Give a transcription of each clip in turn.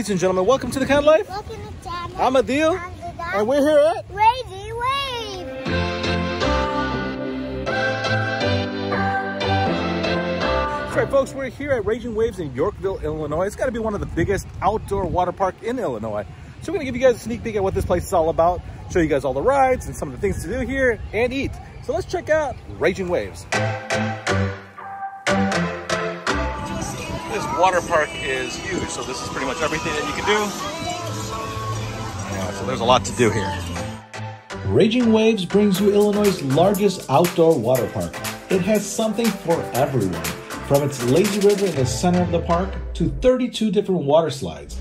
Ladies and gentlemen, welcome to the Khan Life. Welcome to channel. I'm Adil, I'm and we're here at Crazy Wave. That's right, folks. We're here at Raging Waves in Yorkville, Illinois. It's got to be one of the biggest outdoor water park in Illinois. So we're gonna give you guys a sneak peek at what this place is all about, show you guys all the rides and some of the things to do here and eat. So let's check out Raging Waves. This water park is huge, so this is pretty much everything that you can do. Yeah, so there's a lot to do here. Raging Waves brings you Illinois' largest outdoor water park. It has something for everyone, from its lazy river in the center of the park to 32 different water slides.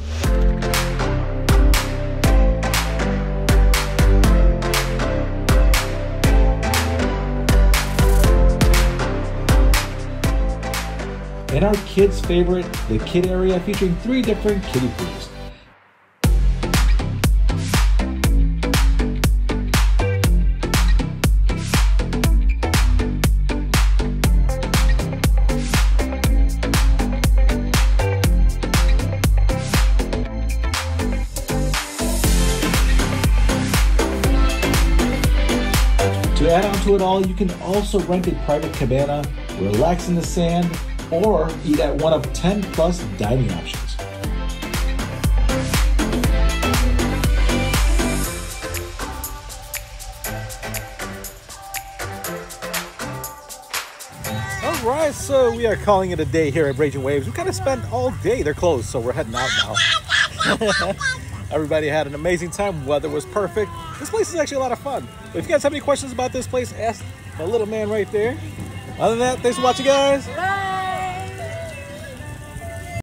And our kids' favorite, the kid area featuring three different kiddie pools. To add on to it all, you can also rent a private cabana, relax in the sand, or eat at one of 10 plus dining options. All right, so we are calling it a day here at Raging Waves. We kind of spent all day. They're closed, so we're heading out now. Everybody had an amazing time. Weather was perfect. This place is actually a lot of fun. But if you guys have any questions about this place, ask the little man right there. Other than that, thanks for watching, guys. Bye.